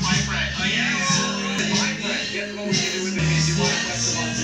White bread. Oh, yeah. White bread. Get one we the easy.